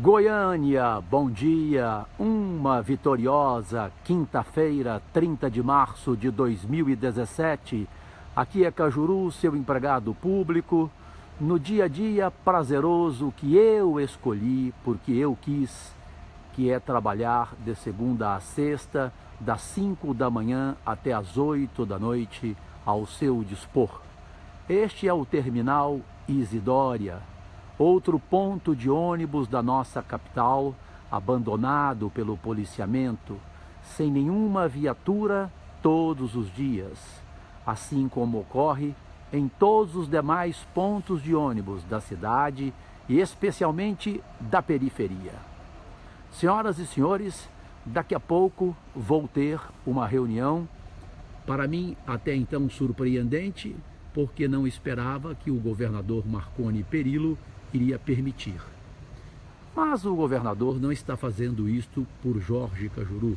Goiânia, bom dia. Uma vitoriosa quinta-feira, 30 de março de 2017. Aqui é Cajuru, seu empregado público, no dia a dia prazeroso que eu escolhi, porque eu quis, que é trabalhar de segunda a sexta, das 5 da manhã até as 8 da noite, ao seu dispor. Este é o terminal Isidória Outro ponto de ônibus da nossa capital, abandonado pelo policiamento, sem nenhuma viatura todos os dias, assim como ocorre em todos os demais pontos de ônibus da cidade e especialmente da periferia. Senhoras e senhores, daqui a pouco vou ter uma reunião, para mim até então surpreendente, porque não esperava que o governador Marconi Perillo iria permitir. Mas o governador não está fazendo isto por Jorge Cajuru,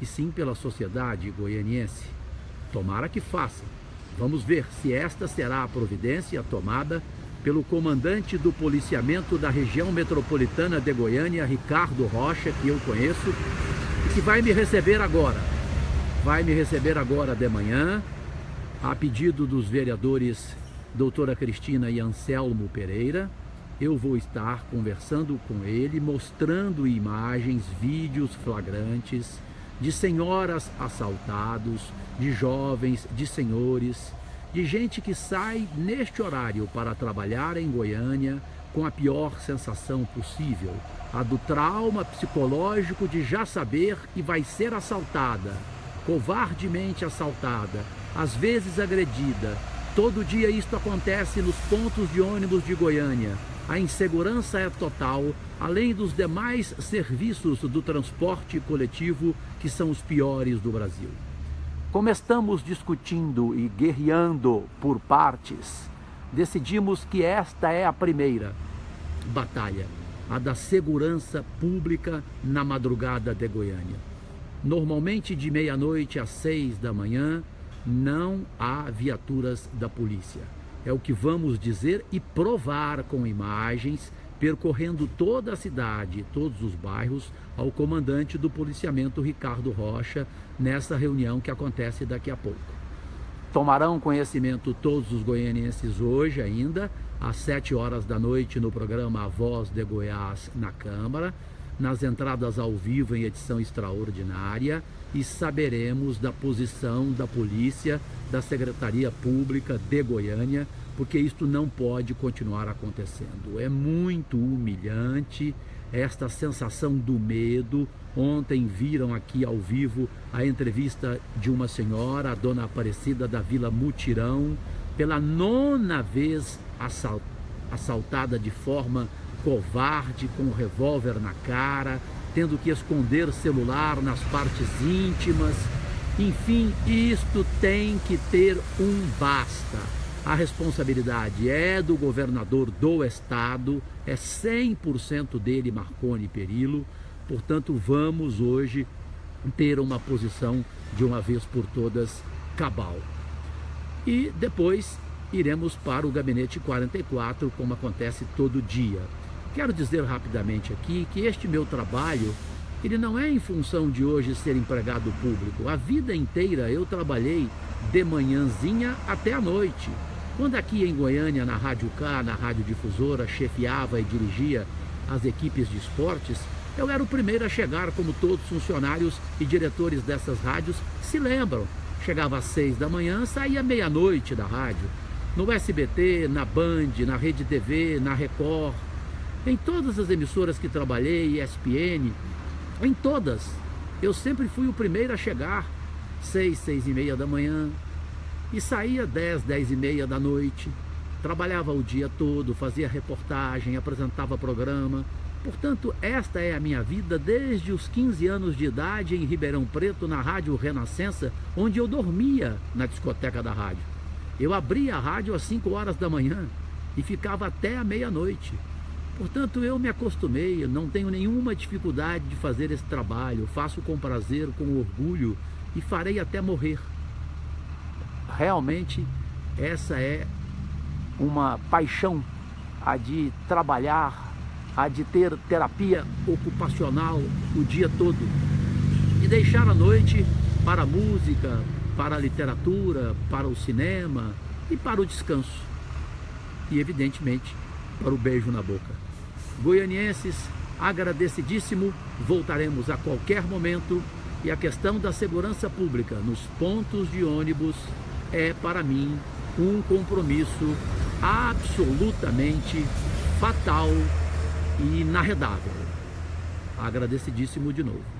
e sim pela sociedade goianiense. Tomara que faça. Vamos ver se esta será a providência tomada pelo comandante do policiamento da região metropolitana de Goiânia, Ricardo Rocha, que eu conheço, e que vai me receber agora. Vai me receber agora de manhã, a pedido dos vereadores doutora Cristina e Anselmo Pereira, eu vou estar conversando com ele, mostrando imagens, vídeos flagrantes de senhoras assaltados, de jovens, de senhores, de gente que sai neste horário para trabalhar em Goiânia com a pior sensação possível, a do trauma psicológico de já saber que vai ser assaltada, covardemente assaltada, às vezes agredida. Todo dia isto acontece nos pontos de ônibus de Goiânia a insegurança é total, além dos demais serviços do transporte coletivo que são os piores do Brasil. Como estamos discutindo e guerreando por partes, decidimos que esta é a primeira batalha, a da segurança pública na madrugada de Goiânia. Normalmente de meia-noite às seis da manhã não há viaturas da polícia é o que vamos dizer e provar com imagens, percorrendo toda a cidade, todos os bairros, ao comandante do policiamento Ricardo Rocha, nessa reunião que acontece daqui a pouco. Tomarão conhecimento todos os goianienses hoje ainda, às sete horas da noite, no programa A Voz de Goiás na Câmara, nas entradas ao vivo em edição extraordinária, e saberemos da posição da polícia, da Secretaria Pública de Goiânia, porque isto não pode continuar acontecendo. É muito humilhante esta sensação do medo. Ontem viram aqui ao vivo a entrevista de uma senhora, a dona Aparecida da Vila Mutirão, pela nona vez assaltada de forma covarde, com um revólver na cara, tendo que esconder celular nas partes íntimas. Enfim, isto tem que ter um basta. A responsabilidade é do governador do estado, é 100% dele, Marconi Perillo. Portanto, vamos hoje ter uma posição de uma vez por todas cabal. E depois iremos para o gabinete 44, como acontece todo dia. Quero dizer rapidamente aqui que este meu trabalho, ele não é em função de hoje ser empregado público. A vida inteira eu trabalhei de manhãzinha até a noite. Quando aqui em Goiânia, na Rádio K, na Rádio Difusora, chefiava e dirigia as equipes de esportes, eu era o primeiro a chegar, como todos os funcionários e diretores dessas rádios se lembram. Chegava às seis da manhã, saía meia-noite da rádio. No SBT, na Band, na Rede TV, na Record, em todas as emissoras que trabalhei, ESPN, em todas, eu sempre fui o primeiro a chegar, seis, seis e meia da manhã, e saía dez, dez e meia da noite. Trabalhava o dia todo, fazia reportagem, apresentava programa. Portanto, esta é a minha vida desde os 15 anos de idade em Ribeirão Preto, na Rádio Renascença, onde eu dormia na discoteca da rádio. Eu abria a rádio às 5 horas da manhã e ficava até a meia-noite. Portanto, eu me acostumei, não tenho nenhuma dificuldade de fazer esse trabalho, faço com prazer, com orgulho e farei até morrer. Realmente, essa é uma paixão, a de trabalhar, a de ter terapia ocupacional o dia todo e deixar a noite para a música, para a literatura, para o cinema e para o descanso. E, evidentemente, para o beijo na boca. Goianienses, agradecidíssimo, voltaremos a qualquer momento e a questão da segurança pública nos pontos de ônibus é, para mim, um compromisso absolutamente fatal e inarredável. Agradecidíssimo de novo.